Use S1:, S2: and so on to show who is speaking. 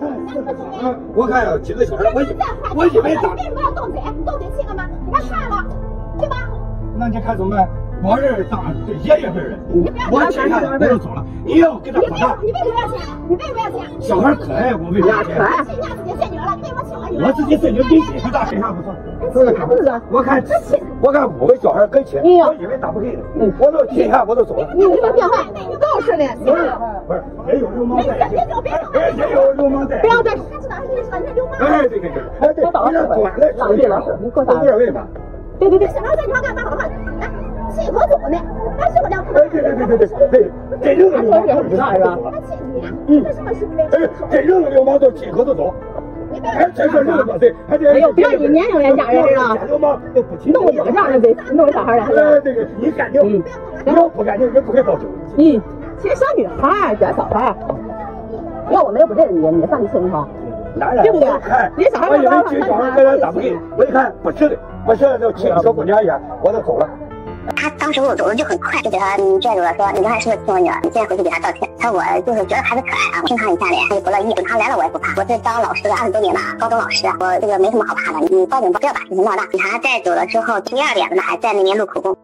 S1: 嗯，我看有几个小孩，我以我以为咋？
S2: 为什么要斗嘴？斗嘴气干嘛？他怕了，对吧？
S1: 那你看怎么办？我是当爷爷辈人，我欠下我就走了。你要跟他
S2: 你为
S1: 打他，
S2: 你为什么要钱？你为什么要钱？
S1: 小孩可爱，我为什
S2: 么要
S1: 钱？
S2: 爱，亲家自己孙女了，你为什么喜欢女儿？
S1: 我自己孙女比你还大，谁下不错？是不是？我看我看五个小孩跟前，我以为打不给的，我都亲下我就走了。
S2: 你这个变坏，是的，不是。
S1: 不是，也有流氓在，
S2: 别别别
S1: 也也有流氓在。
S2: 不要再知道是你是流氓。
S1: 哎，对对对，哎对，你转来转去，你给我打点位吧。
S2: 对对对，小孩在地上干嘛好看？哎，气可走呢，还是我家。
S1: 哎，对对对对对对，真正的流氓都不大是吧？
S2: 他气你，这什么是非？
S1: 哎，真正的流氓都亲口就走。还真是六十岁，还得
S3: 哎呦，别以年龄人家人了，
S1: 流氓。
S3: 弄我让人给弄小孩来
S1: 哎，对对你干净，你要不干净，人不会报警。
S3: 嗯，其实小女孩儿，这小孩儿，要我们又不认识你，你算你清楚。
S1: 当然，
S3: 对不对，你小孩
S1: 我以为这小孩跟他打不给，我一看不是的，我现在就亲小姑娘一样，我就走了。
S4: 他当时我走的就很快，就给他嗯拽住了，说你刚才是不是亲我女儿？你现在回去给他道歉。他说我就是觉得孩子可爱啊，听他一下脸，他就不乐意。他来了我也不怕，我这当老师的二十多年了，高中老师，我这个没什么好怕的。你报警不要把事情闹大。警察带走了之后，第二天呢还在那边录口供。